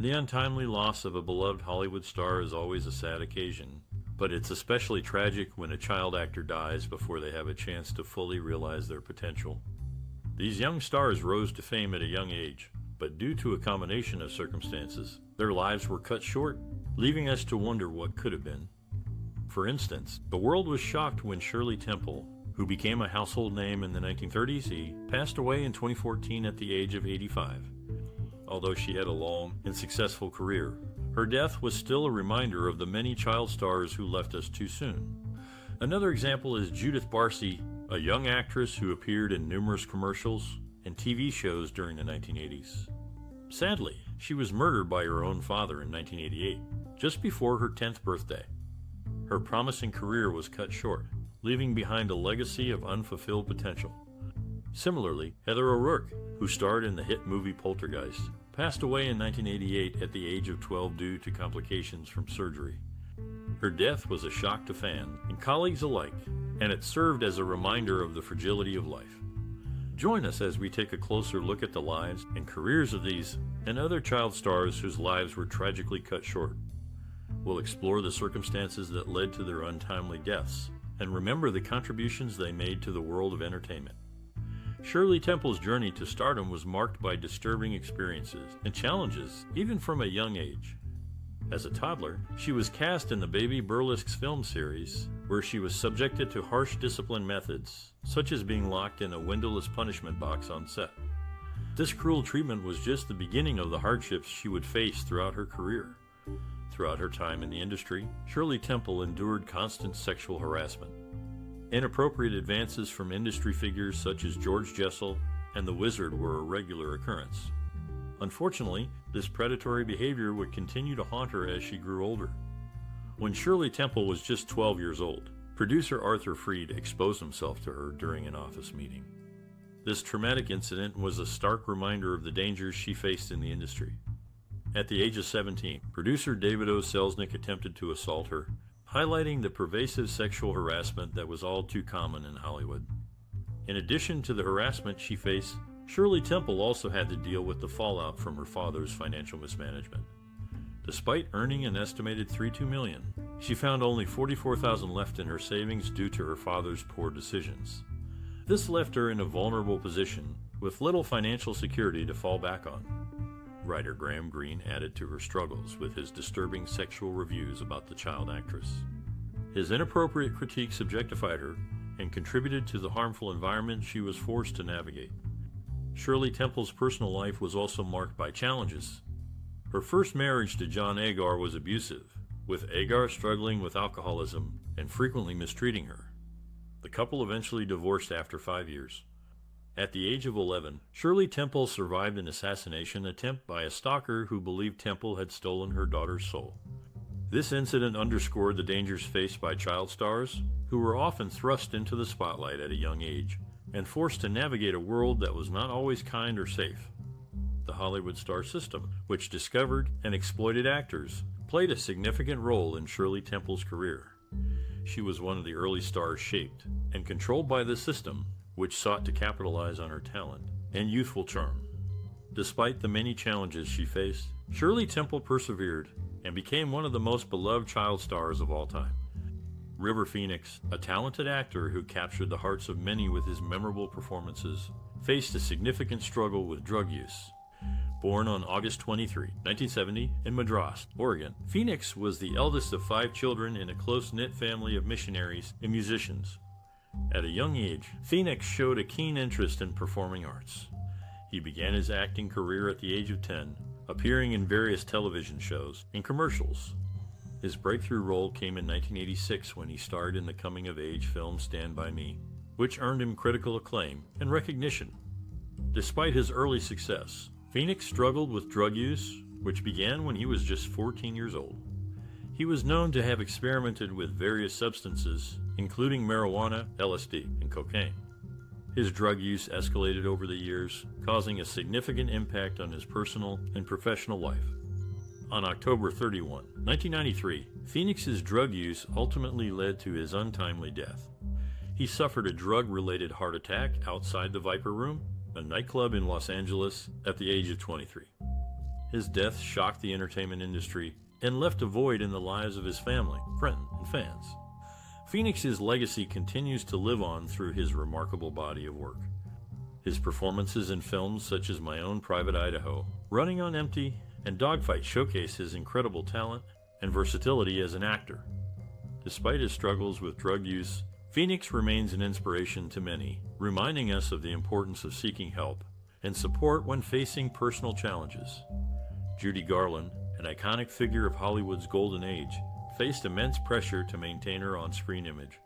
The untimely loss of a beloved Hollywood star is always a sad occasion, but it's especially tragic when a child actor dies before they have a chance to fully realize their potential. These young stars rose to fame at a young age, but due to a combination of circumstances, their lives were cut short, leaving us to wonder what could have been. For instance, the world was shocked when Shirley Temple, who became a household name in the 1930s, passed away in 2014 at the age of 85. Although she had a long and successful career, her death was still a reminder of the many child stars who left us too soon. Another example is Judith Barsi, a young actress who appeared in numerous commercials and TV shows during the 1980s. Sadly, she was murdered by her own father in 1988, just before her 10th birthday. Her promising career was cut short, leaving behind a legacy of unfulfilled potential. Similarly, Heather O'Rourke, who starred in the hit movie Poltergeist, passed away in 1988 at the age of 12 due to complications from surgery. Her death was a shock to fans and colleagues alike, and it served as a reminder of the fragility of life. Join us as we take a closer look at the lives and careers of these and other child stars whose lives were tragically cut short. We'll explore the circumstances that led to their untimely deaths and remember the contributions they made to the world of entertainment. Shirley Temple's journey to stardom was marked by disturbing experiences and challenges, even from a young age. As a toddler, she was cast in the Baby Burlesques film series, where she was subjected to harsh discipline methods, such as being locked in a windowless punishment box on set. This cruel treatment was just the beginning of the hardships she would face throughout her career. Throughout her time in the industry, Shirley Temple endured constant sexual harassment. Inappropriate advances from industry figures such as George Jessel and The Wizard were a regular occurrence. Unfortunately, this predatory behavior would continue to haunt her as she grew older. When Shirley Temple was just 12 years old, producer Arthur Freed exposed himself to her during an office meeting. This traumatic incident was a stark reminder of the dangers she faced in the industry. At the age of 17, producer David O. Selznick attempted to assault her, highlighting the pervasive sexual harassment that was all too common in Hollywood. In addition to the harassment she faced, Shirley Temple also had to deal with the fallout from her father's financial mismanagement. Despite earning an estimated $32 million, she found only 44,000 left in her savings due to her father's poor decisions. This left her in a vulnerable position with little financial security to fall back on. Writer Graham Greene added to her struggles with his disturbing sexual reviews about the child actress. His inappropriate critiques objectified her and contributed to the harmful environment she was forced to navigate. Shirley Temple's personal life was also marked by challenges. Her first marriage to John Agar was abusive, with Agar struggling with alcoholism and frequently mistreating her. The couple eventually divorced after five years. At the age of 11, Shirley Temple survived an assassination attempt by a stalker who believed Temple had stolen her daughter's soul. This incident underscored the dangers faced by child stars, who were often thrust into the spotlight at a young age and forced to navigate a world that was not always kind or safe. The Hollywood star system, which discovered and exploited actors, played a significant role in Shirley Temple's career. She was one of the early stars shaped and controlled by this system, which sought to capitalize on her talent and youthful charm. Despite the many challenges she faced, Shirley Temple persevered and became one of the most beloved child stars of all time. River Phoenix, a talented actor who captured the hearts of many with his memorable performances, faced a significant struggle with drug use. Born on August 23, 1970, in Madras, Oregon, Phoenix was the eldest of five children in a close knit family of missionaries and musicians. At a young age, Phoenix showed a keen interest in performing arts. He began his acting career at the age of 10, appearing in various television shows and commercials, his breakthrough role came in 1986 when he starred in the coming of age film Stand By Me, which earned him critical acclaim and recognition. Despite his early success, Phoenix struggled with drug use, which began when he was just 14 years old. He was known to have experimented with various substances, including marijuana, LSD, and cocaine. His drug use escalated over the years, causing a significant impact on his personal and professional life. On October 31, 1993, Phoenix's drug use ultimately led to his untimely death. He suffered a drug related heart attack outside the Viper Room, a nightclub in Los Angeles, at the age of 23. his death shocked the entertainment industry and left a void in the lives of his family, friends, and fans. Phoenix's legacy continues to live on through his remarkable body of work. His performances in films such as My Own Private Idaho, Running on Empty, and Dogfight showcase his incredible talent and versatility as an actor. Despite his struggles with drug use, Phoenix remains an inspiration to many, reminding us of the importance of seeking help and support when facing personal challenges. Judy Garland, an iconic figure of Hollywood's golden age, faced immense pressure to maintain her on screen image.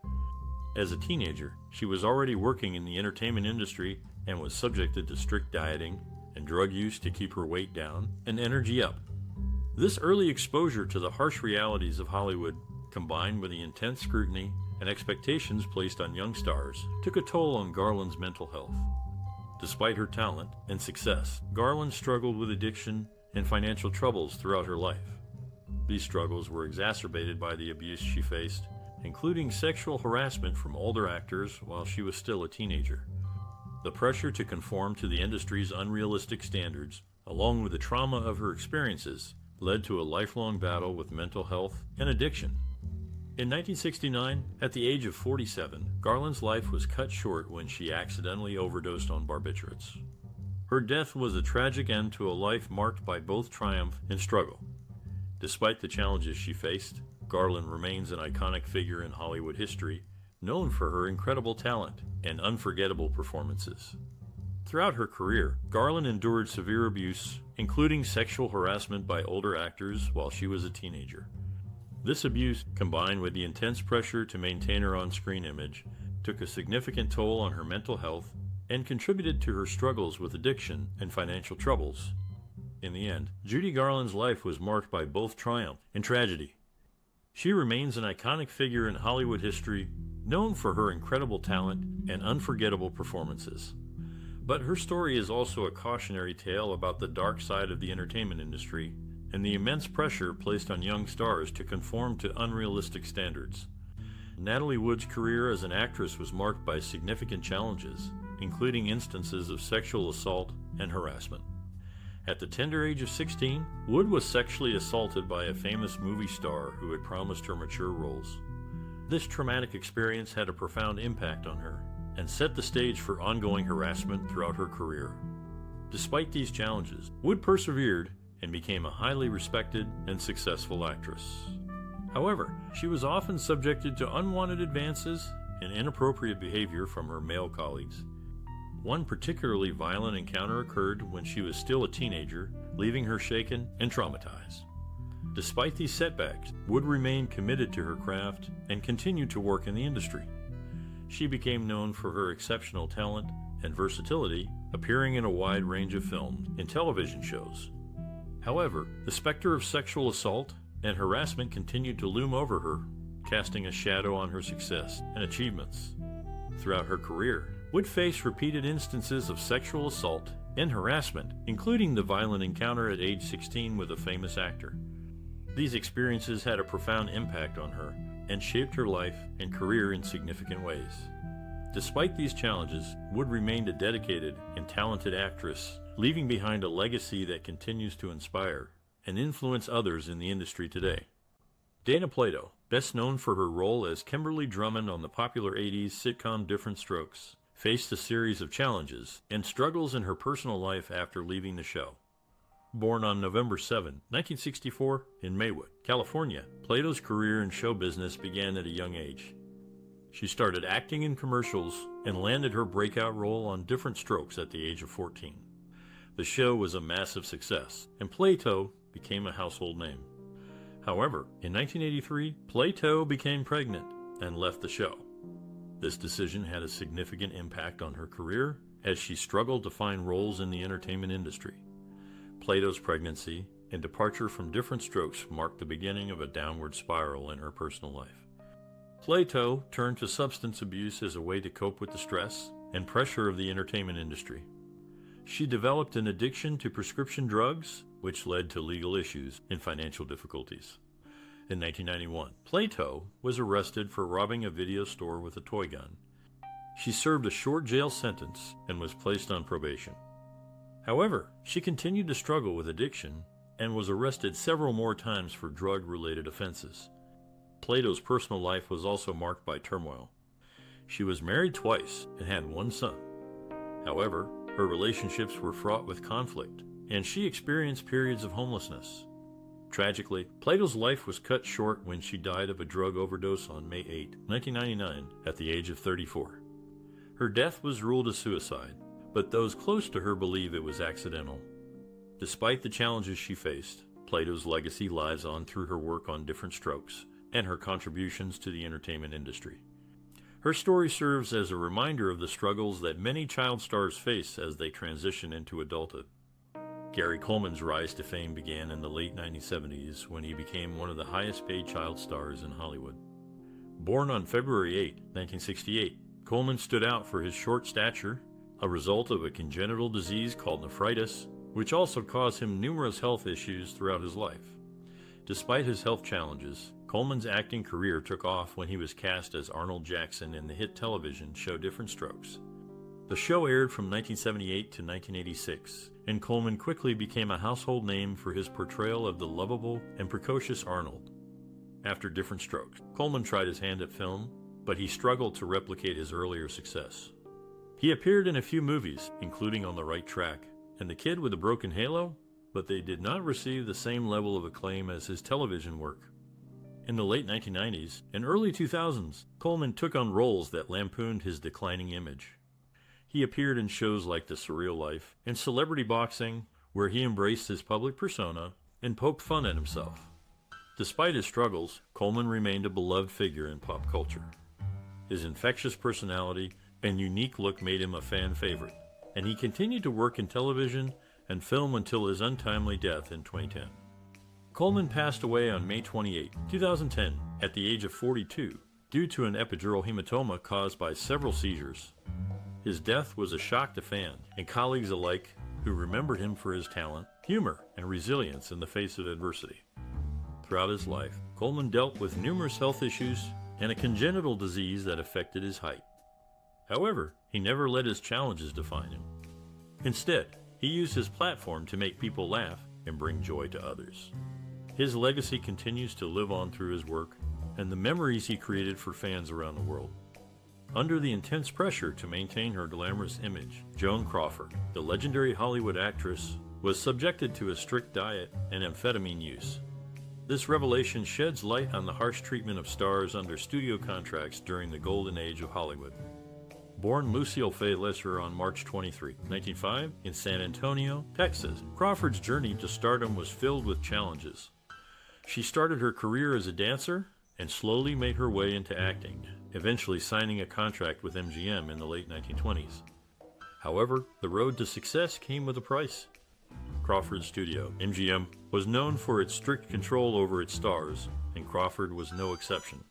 As a teenager, she was already working in the entertainment industry and was subjected to strict dieting and drug use to keep her weight down and energy up. This early exposure to the harsh realities of Hollywood, combined with the intense scrutiny and expectations placed on young stars, took a toll on Garland's mental health. Despite her talent and success, Garland struggled with addiction and financial troubles throughout her life. These struggles were exacerbated by the abuse she faced, including sexual harassment from older actors while she was still a teenager. The pressure to conform to the industry's unrealistic standards, along with the trauma of her experiences, led to a lifelong battle with mental health and addiction. In 1969, at the age of 47, Garland's life was cut short when she accidentally overdosed on barbiturates. Her death was a tragic end to a life marked by both triumph and struggle. Despite the challenges she faced, Garland remains an iconic figure in Hollywood history, known for her incredible talent and unforgettable performances. Throughout her career, Garland endured severe abuse, including sexual harassment by older actors while she was a teenager. This abuse, combined with the intense pressure to maintain her on screen image, took a significant toll on her mental health and contributed to her struggles with addiction and financial troubles. In the end, Judy Garland's life was marked by both triumph and tragedy. She remains an iconic figure in Hollywood history, known for her incredible talent and unforgettable performances. But her story is also a cautionary tale about the dark side of the entertainment industry and the immense pressure placed on young stars to conform to unrealistic standards. Natalie Wood's career as an actress was marked by significant challenges, including instances of sexual assault and harassment. At the tender age of 16, Wood was sexually assaulted by a famous movie star who had promised her mature roles. This traumatic experience had a profound impact on her and set the stage for ongoing harassment throughout her career. Despite these challenges, Wood persevered and became a highly respected and successful actress. However, she was often subjected to unwanted advances and inappropriate behavior from her male colleagues. One particularly violent encounter occurred when she was still a teenager, leaving her shaken and traumatized. Despite these setbacks, Wood remained committed to her craft and continued to work in the industry. She became known for her exceptional talent and versatility, appearing in a wide range of films and television shows. However, the specter of sexual assault and harassment continued to loom over her, casting a shadow on her success and achievements. Throughout her career, would face repeated instances of sexual assault and harassment, including the violent encounter at age 16 with a famous actor. These experiences had a profound impact on her and shaped her life and career in significant ways. Despite these challenges, Wood remained a dedicated and talented actress, leaving behind a legacy that continues to inspire and influence others in the industry today. Dana Plato, best known for her role as Kimberly Drummond on the popular 80s sitcom Different Strokes, faced a series of challenges and struggles in her personal life after leaving the show. Born on November 7, 1964, in Maywood, California, Plato's career in show business began at a young age. She started acting in commercials and landed her breakout role on Different Strokes at the age of 14. The show was a massive success, and Plato became a household name. However, in 1983, Plato became pregnant and left the show. This decision had a significant impact on her career as she struggled to find roles in the entertainment industry. Plato's pregnancy and departure from different Strokes marked the beginning of a downward spiral in her personal life. Plato turned to substance abuse as a way to cope with the stress and pressure of the entertainment industry. She developed an addiction to prescription drugs, which led to legal issues and financial difficulties in 1991. Plato was arrested for robbing a video store with a toy gun. She served a short jail sentence and was placed on probation. However, she continued to struggle with addiction and was arrested several more times for drug related offenses. Plato's personal life was also marked by turmoil. She was married twice and had one son. However, her relationships were fraught with conflict, and she experienced periods of homelessness. Tragically, Plato's life was cut short when she died of a drug overdose on May 8, 1999, at the age of 34. Her death was ruled a suicide, but those close to her believe it was accidental. Despite the challenges she faced, Plato's legacy lies on through her work on different strokes and her contributions to the entertainment industry. Her story serves as a reminder of the struggles that many child stars face as they transition into adulthood. Gary Coleman's rise to fame began in the late 1970s when he became one of the highest paid child stars in Hollywood. Born on February 8, 1968, Coleman stood out for his short stature, a result of a congenital disease called nephritis, which also caused him numerous health issues throughout his life. Despite his health challenges, Coleman's acting career took off when he was cast as Arnold Jackson in the hit television show Different Strokes. The show aired from 1978 to 1986, and Coleman quickly became a household name for his portrayal of the lovable and precocious Arnold. After Different Strokes, Coleman tried his hand at film, but he struggled to replicate his earlier success. He appeared in a few movies, including On the Right Track and The Kid with a Broken Halo, but they did not receive the same level of acclaim as his television work. In the late 1990s and early 2000s, Coleman took on roles that lampooned his declining image. He appeared in shows like The Surreal Life and Celebrity Boxing, where he embraced his public persona and poked fun at himself. Despite his struggles, Coleman remained a beloved figure in pop culture. His infectious personality and unique look made him a fan favorite, and he continued to work in television and film until his untimely death in 2010. Coleman passed away on May 28, 2010, at the age of 42, due to an epidural hematoma caused by several seizures. His death was a shock to fans and colleagues alike who remembered him for his talent, humor, and resilience in the face of adversity. Throughout his life, Coleman dealt with numerous health issues and a congenital disease that affected his height. However, he never let his challenges define him. Instead, he used his platform to make people laugh and bring joy to others. His legacy continues to live on through his work and the memories he created for fans around the world. Under the intense pressure to maintain her glamorous image, Joan Crawford, the legendary Hollywood actress, was subjected to a strict diet and amphetamine use. This revelation sheds light on the harsh treatment of stars under studio contracts during the golden age of Hollywood. Born Lucille Fay LeSueur on March 23, 1905, in San Antonio, Texas, Crawford's journey to stardom was filled with challenges. She started her career as a dancer and slowly made her way into acting, eventually signing a contract with MGM in the late 1920s. However, the road to success came with a price. Crawford's studio, MGM, was known for its strict control over its stars, and Crawford was no exception.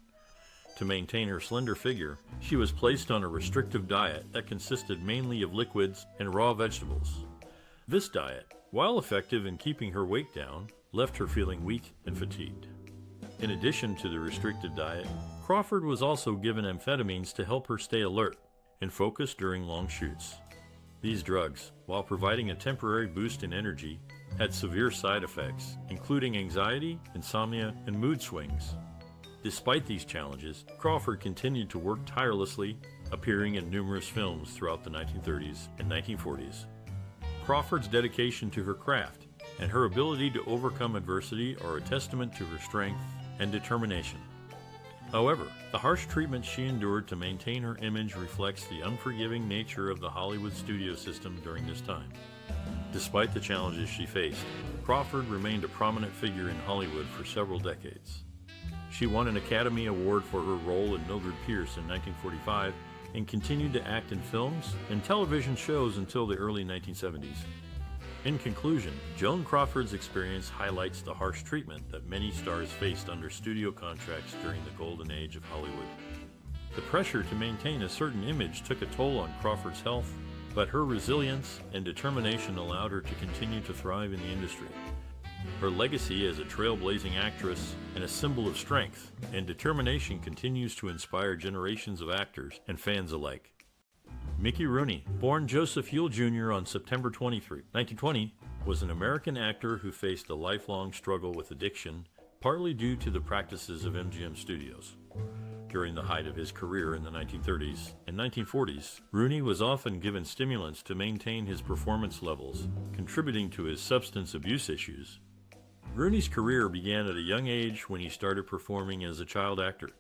To maintain her slender figure, she was placed on a restrictive diet that consisted mainly of liquids and raw vegetables. This diet, while effective in keeping her weight down, left her feeling weak and fatigued. In addition to the restricted diet, Crawford was also given amphetamines to help her stay alert and focus during long shoots. These drugs, while providing a temporary boost in energy, had severe side effects, including anxiety, insomnia, and mood swings. Despite these challenges, Crawford continued to work tirelessly, appearing in numerous films throughout the 1930s and 1940s. Crawford's dedication to her craft and her ability to overcome adversity are a testament to her strength and determination. However, the harsh treatment she endured to maintain her image reflects the unforgiving nature of the Hollywood studio system during this time. Despite the challenges she faced, Crawford remained a prominent figure in Hollywood for several decades. She won an Academy Award for her role in Mildred Pierce in 1945 and continued to act in films and television shows until the early 1970s. In conclusion, Joan Crawford's experience highlights the harsh treatment that many stars faced under studio contracts during the golden age of Hollywood. The pressure to maintain a certain image took a toll on Crawford's health, but her resilience and determination allowed her to continue to thrive in the industry. Her legacy as a trailblazing actress and a symbol of strength and determination continues to inspire generations of actors and fans alike. Mickey Rooney, born Joseph Yule Jr. on September 23, 1920, was an American actor who faced a lifelong struggle with addiction, partly due to the practices of MGM Studios. During the height of his career in the 1930s and 1940s, Rooney was often given stimulants to maintain his performance levels, contributing to his substance abuse issues. Rooney's career began at a young age when he started performing as a child actor.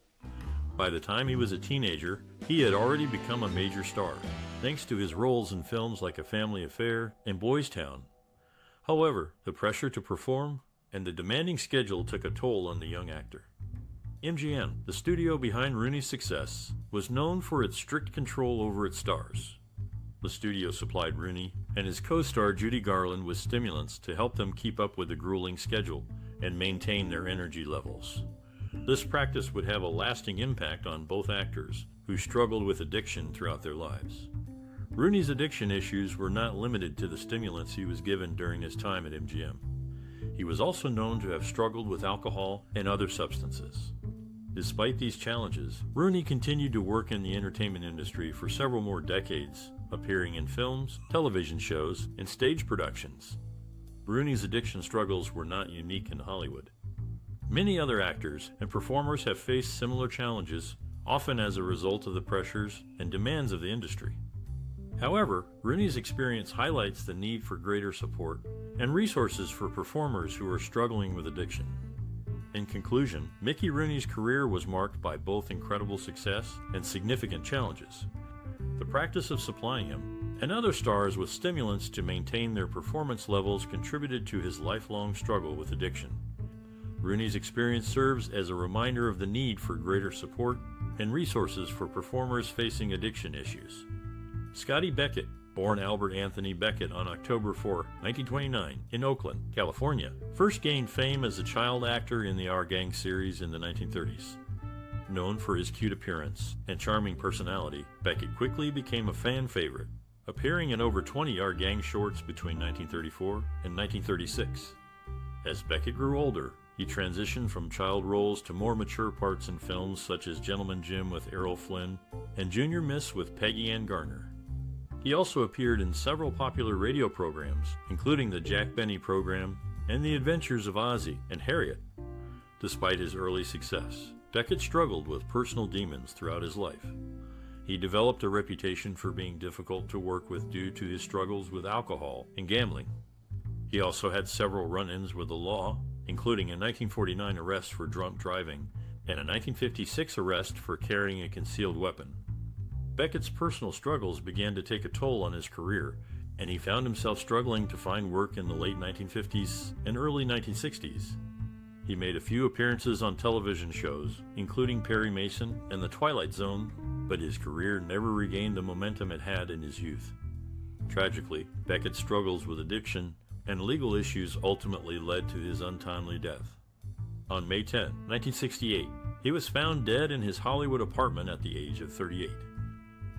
By the time he was a teenager, he had already become a major star, thanks to his roles in films like A Family Affair and Boys Town. However, the pressure to perform and the demanding schedule took a toll on the young actor. MGM, the studio behind Rooney's success, was known for its strict control over its stars. The studio supplied Rooney and his co star Judy Garland with stimulants to help them keep up with the grueling schedule and maintain their energy levels. This practice would have a lasting impact on both actors, who struggled with addiction throughout their lives. Rooney's addiction issues were not limited to the stimulants he was given during his time at MGM. He was also known to have struggled with alcohol and other substances. Despite these challenges, Rooney continued to work in the entertainment industry for several more decades, appearing in films, television shows, and stage productions. Rooney's addiction struggles were not unique in Hollywood. Many other actors and performers have faced similar challenges, often as a result of the pressures and demands of the industry. However, Rooney's experience highlights the need for greater support and resources for performers who are struggling with addiction. In conclusion, Mickey Rooney's career was marked by both incredible success and significant challenges. The practice of supplying him and other stars with stimulants to maintain their performance levels contributed to his lifelong struggle with addiction. Rooney's experience serves as a reminder of the need for greater support and resources for performers facing addiction issues. Scotty Beckett born Albert Anthony Beckett on October 4, 1929, in Oakland, California, first gained fame as a child actor in the Our Gang series in the 1930s. Known for his cute appearance and charming personality, Beckett quickly became a fan favorite, appearing in over 20 Our Gang shorts between 1934 and 1936. As Beckett grew older, he transitioned from child roles to more mature parts in films such as Gentleman Jim with Errol Flynn and Junior Miss with Peggy Ann Garner. He also appeared in several popular radio programs, including the Jack Benny program and The Adventures of Ozzie and Harriet. Despite his early success, Beckett struggled with personal demons throughout his life. He developed a reputation for being difficult to work with due to his struggles with alcohol and gambling. He also had several run ins with the law, including a 1949 arrest for drunk driving and a 1956 arrest for carrying a concealed weapon. Beckett's personal struggles began to take a toll on his career, and he found himself struggling to find work in the late 1950s and early 1960s. He made a few appearances on television shows, including Perry Mason and The Twilight Zone, but his career never regained the momentum it had in his youth. Tragically, Beckett's struggles with addiction and legal issues ultimately led to his untimely death. On May 10, 1968, he was found dead in his Hollywood apartment at the age of 38.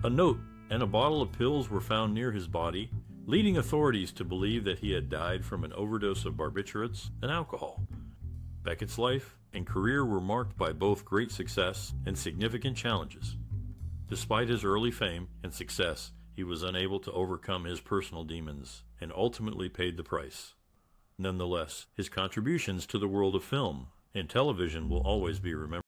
A note and a bottle of pills were found near his body, leading authorities to believe that he had died from an overdose of barbiturates and alcohol. Beckett's life and career were marked by both great success and significant challenges. Despite his early fame and success, he was unable to overcome his personal demons and ultimately paid the price. Nonetheless, his contributions to the world of film and television will always be remembered.